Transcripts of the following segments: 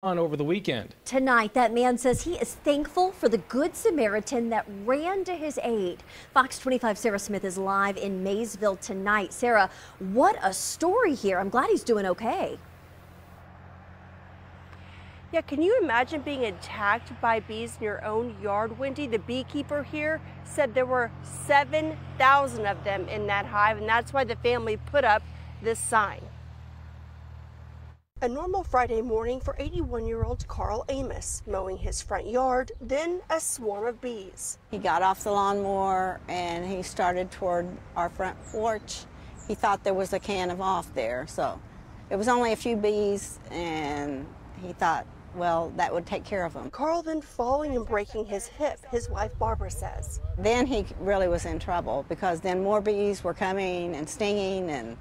on over the weekend. Tonight, that man says he is thankful for the Good Samaritan that ran to his aid. Fox 25 Sara Smith is live in Maysville tonight. Sara, what a story here. I'm glad he's doing okay. Yeah, can you imagine being attacked by bees in your own yard, Wendy? The beekeeper here said there were 7,000 of them in that hive, and that's why the family put up this sign. A normal Friday morning for 81 year old Carl Amos, mowing his front yard, then a swarm of bees. He got off the lawnmower and he started toward our front porch. He thought there was a can of off there, so it was only a few bees, and he thought, well, that would take care of them. Carl then falling and breaking his hip, his wife Barbara says. Then he really was in trouble because then more bees were coming and stinging and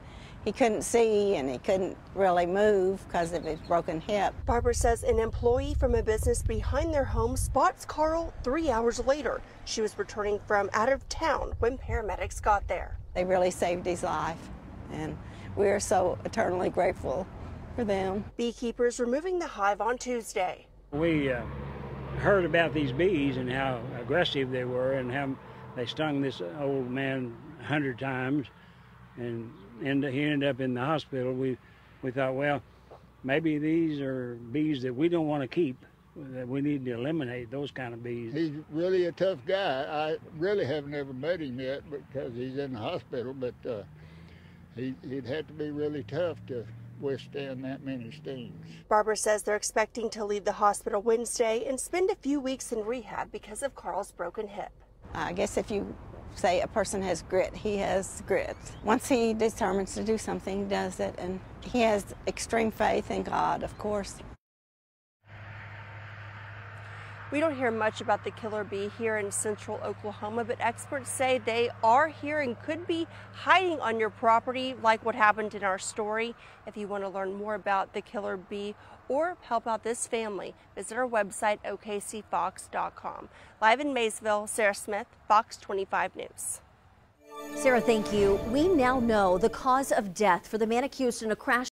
he couldn't see and he couldn't really move because of his broken hip. Barbara says an employee from a business behind their home spots Carl three hours later. She was returning from out of town when paramedics got there. They really saved his life, and we are so eternally grateful for them. Beekeepers removing the hive on Tuesday. We uh, heard about these bees and how aggressive they were and how they stung this old man a hundred times and and he ended up in the hospital. We we thought, well, maybe these are bees that we don't want to keep. That we need to eliminate those kind of bees. He's really a tough guy. I really have never met him yet because he's in the hospital, but uh, he, he'd have to be really tough to withstand that many stings. Barbara says they're expecting to leave the hospital Wednesday and spend a few weeks in rehab because of Carl's broken hip. I guess if you say a person has grit, he has grit. Once he determines to do something, he does it. And he has extreme faith in God, of course. We don't hear much about the killer bee here in central Oklahoma, but experts say they are here and could be hiding on your property, like what happened in our story. If you want to learn more about the killer bee or help out this family, visit our website, okcfox.com. Live in Maysville, Sara Smith, Fox 25 News. Sara, thank you. We now know the cause of death for the man accused in a crash